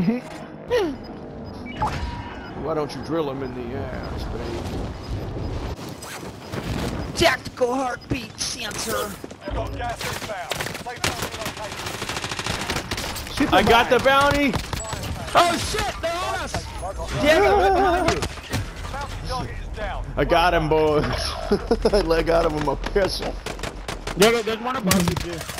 Mm-hmm. Why don't you drill him in the ass, baby? Tactical heartbeat sensor. I got the bounty! Oh shit, they're on us! Damn it, I got him, boys. I got him with my pistol. Yeah, there's one above you, too.